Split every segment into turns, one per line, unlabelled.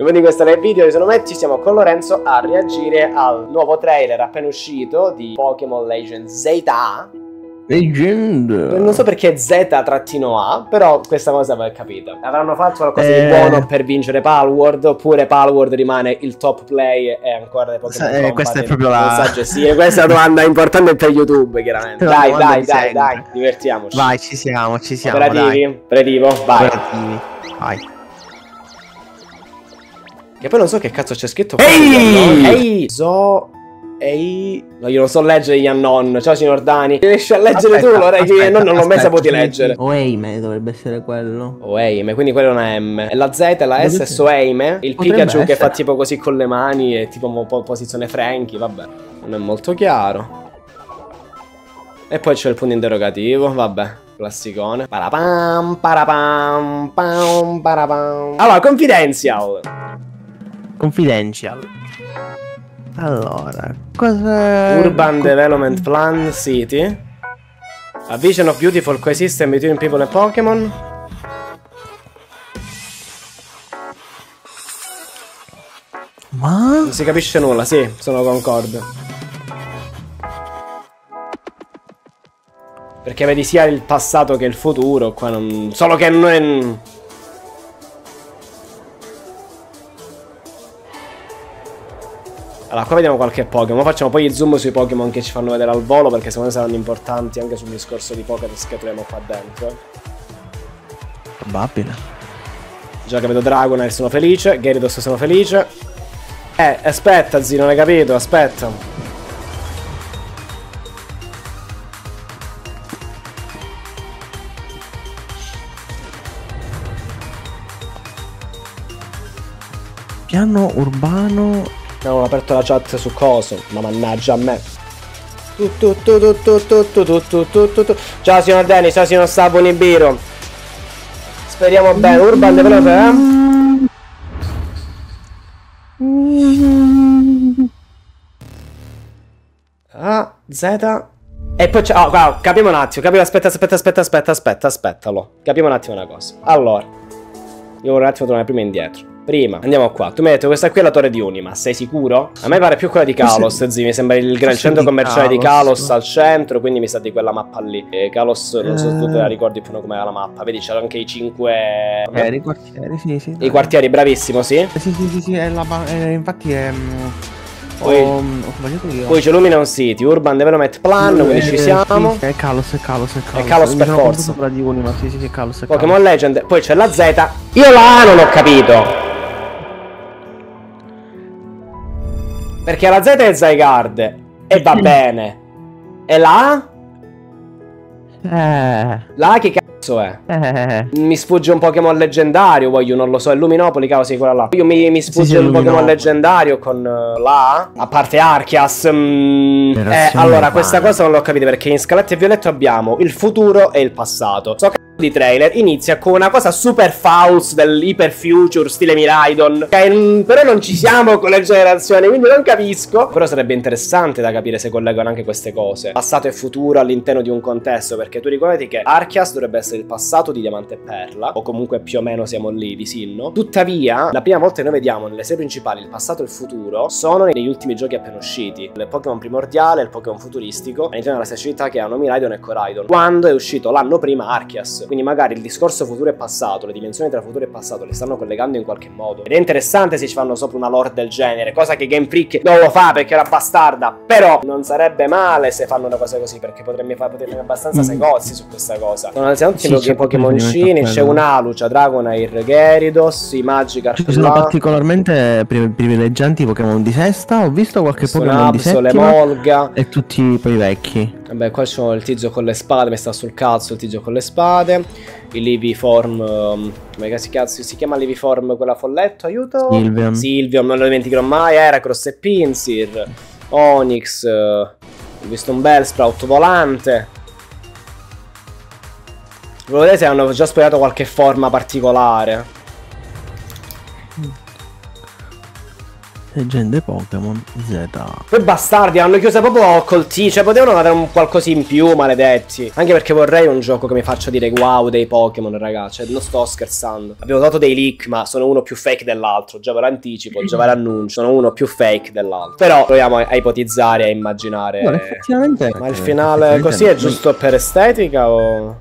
Benvenuti in questo live video, io sono Metti, siamo con Lorenzo a reagire al nuovo trailer appena uscito di Pokémon Legend ZA.
Legend.
Non so perché Z-A, però questa cosa va capita. Avranno fatto qualcosa
Eh.
di buono per vincere Palworld, oppure Palworld rimane il top play e ancora dei Pokémon
eh,
Combat
questa è proprio la-
Sì, e questa è una domanda importante per YouTube, chiaramente. Dai, dai,
di
dai,
sempre.
dai, divertiamoci.
Vai, ci siamo, ci siamo.
Operativi?
Dai.
Operativo? Vai.
Operativi. Vai.
Che poi non so che cazzo c'è scritto.
Ehi!
Ehi! So. Ehi. No, io non so leggere gli unknown. Ciao signor Dani. Riesci a leggere tu, Lorenzo? Io non, non l'ho mai
aspetta.
saputo leggere.
Oeime dovrebbe essere quello.
Oh, Eime, quindi quella è una M. E la Z e la S è Soeime. Il
Potrebbe
Pikachu che
essere.
fa tipo così con le mani e tipo un po' posizione Frankie, vabbè. Non è molto chiaro. E poi c'è il punto interrogativo, vabbè. Classicone. Parapam, parapam, pam, parapam. Allora, confidential.
Confidential. Allora, cosa...
Urban Development Plan City. A vision of beautiful coexistence between people and Pokémon.
Ma...
Non si capisce nulla, sì, sono concorde. Perché vedi sia il passato che il futuro, qua non... Solo che non è... Allora, qua vediamo qualche Pokémon. Facciamo poi il zoom sui Pokémon che ci fanno vedere al volo, perché secondo me saranno importanti anche sul discorso di Pokédex che troviamo qua dentro.
Probabile.
Già che vedo Dragonite sono felice, Gyarados sono felice. Eh, aspetta zio, non hai capito, aspetta.
Piano urbano...
Non aperto la chat su coso, ma mannaggia a me. Ciao signor Dennis, ciao signor Sabo Nibiru. Speriamo bene, Urban Developer, eh? A, Z. E poi c'è... Oh, wow, capiamo un attimo, capiamo... Aspetta, aspetta, aspetta, aspetta, aspetta, aspettalo. Capiamo un attimo una cosa. Allora, io vorrei un attimo tornare prima indietro. Prima, andiamo qua. Tu mi hai detto questa qui è la torre di Unima, sei sicuro? A me pare più quella di Kalos, zi. Mi sembra il, gran- centro commerciale di
Kalos.
Kalos al centro, quindi mi sa di quella mappa lì. E Kalos, non so se tu te la
Eh.
ricordi più meno com'era la mappa. Vedi, c'erano anche i cinque.
Eh, i quartieri, sì, sì.
I quartieri, bravissimo, sì.
Eh, Sì, sì, sì, sì, è la... eh, infatti è... mm,
Poi-
ho, ho sbagliato io.
Poi c'è Luminon City, Urban Development Plan, quindi ci
Eh,
siamo.
sì, è Kalos, è Kalos, è Kalos.
Kalos
Mi
per forza.
di Unima, sì, sì, sì, Kalos, è
Pokémon Legend, poi c'è la Z. Io la A non ho capito. Perché la Z è Zygarde e va bene. E la A?
Kalos.
La A che cazzo è?
Eh, eh,
Mi sfugge un Pokémon leggendario, voglio, non lo so, è Luminopoli, cavolo, sì, quella là. Io mi, mi sfugge
sì,
un Pokémon leggendario con eh, la A, parte Arceus. mm, eh, allora, questa cosa non l'ho capita perché in Scaletti e Violetto abbiamo il futuro e il passato. So che di trailer inizia con una cosa super false del Hyper Future stile Miraidon che, mm, però non ci siamo con le generazioni quindi non capisco però sarebbe interessante da capire se collegano anche queste cose passato e futuro all'interno di un contesto perché tu ricordati che Arceus dovrebbe essere il passato di Diamante e Perla o comunque più o meno siamo lì di Sinnoh tuttavia la prima volta che noi vediamo nelle serie principali il passato e il futuro sono negli ultimi giochi appena usciti. Il Pokémon primordiale il Pokémon futuristico all'interno della stessa città che hanno Miraidon e Coraidon quando è uscito l'anno prima Arceus. Quindi magari il discorso futuro e passato le dimensioni tra futuro e passato le stanno collegando in qualche modo. Ed è interessante se ci fanno sopra una lore del genere cosa che Game Freak non lo fa perché una bastarda. Però non sarebbe male se fanno una cosa così perché potremmo fare potremmo abbastanza
Mm.
segozzi su questa cosa. Sono innanzitutto
Sì, c'è
Pokémoncini c'è un Alucia Dragonair Gyarados i Magikarp
Ci sono
là,
particolarmente pri- privilegianti i Pokémon di sesta. Ho visto qualche Pokémon di settima.
Molga
E tutti poi vecchi.
Vabbè, qua c'ho il tizio con le spade, mi sta sul cazzo il tizio con le spade. Il Liviform, um, come si, cazzo, si chiama Liviform quella folletto? Aiuto?
Sylveon.
Silvium, non lo dimenticherò mai. Heracross e Pinsir. Onyx. eh, ho visto un bel Sprout volante. Volevo vedere se hanno già spogliato qualche forma particolare.
Leggende Pokémon Z.
Quei bastardi hanno chiuso proprio col T, cioè potevano avere un qualcosa in più, maledetti. Anche perché vorrei un gioco che mi faccia dire wow dei Pokémon, ragazzi. Cioè, non sto scherzando. Abbiamo dato dei leak, ma sono uno più fake dell'altro. Già ve l'anticipo, già ve l'annuncio. Sono uno più fake dell'altro. Però proviamo a, a ipotizzare, a immaginare.
No, effettivamente.
Ma il finale così è giusto per estetica o.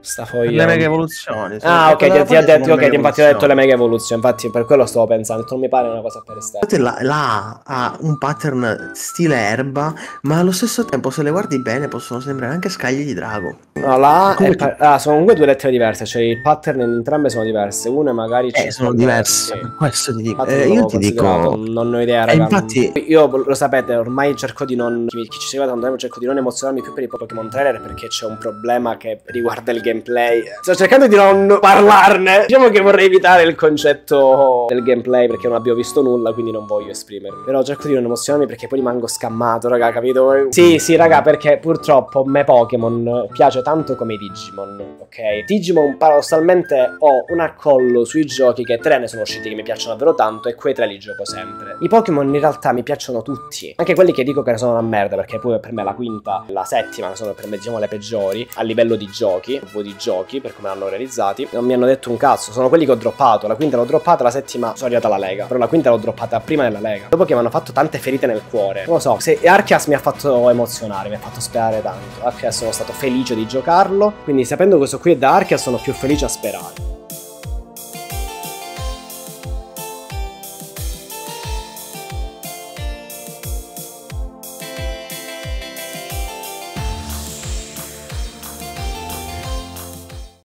Sta foglia.
Le mega evoluzioni.
Ah, ok, ti, ti ha detto, ok, infatti ho detto le mega evoluzioni. Infatti, per quello stavo pensando. Non mi pare una cosa per estetica.
La, la ha un pattern stile erba, ma allo stesso tempo, se le guardi bene, possono sembrare anche scagli di drago.
No, la A è pa- ah, sono comunque due lettere diverse. Cioè, il pattern in entrambe sono diverse. Una magari.
Eh, sono diverse. Per questo ti dico.
Eh, io ti dico. Non ho idea, ragazzi. infatti. Io lo sapete, ormai cerco di non. Chi, chi ci segue da un tempo cerco di non emozionarmi più per i Pokémon trailer perché c'è un problema che riguarda il gameplay. Sto cercando di non parlarne. Diciamo che vorrei evitare il concetto del gameplay perché non abbiamo visto nulla, quindi non voglio esprimermi. Però cerco di non emozionarmi perché poi rimango scammato, raga, capito? Sì, sì, raga, perché purtroppo me Pokémon piace tanto come i Digimon, ok? Digimon paradossalmente ho un accollo sui giochi che tre ne sono usciti che mi piacciono davvero tanto e quei tre li gioco sempre. I Pokémon in realtà mi piacciono tutti, anche quelli che dico che sono una merda perché poi per me la quinta la settima sono per me diciamo le peggiori a livello di giochi, proprio di giochi per come l'hanno realizzati. Non mi hanno detto un cazzo, sono quelli che ho droppato. La quinta l'ho droppata, la settima sono arrivata alla Lega. Però la quinta l'ho droppata prima della Lega. Dopo che mi hanno fatto tante ferite nel cuore. Non lo so, se Arceus mi ha fatto emozionare, mi ha fatto sperare tanto. Arceus sono stato felice di giocarlo. Quindi sapendo questo qui è da Arceus sono più felice a sperare.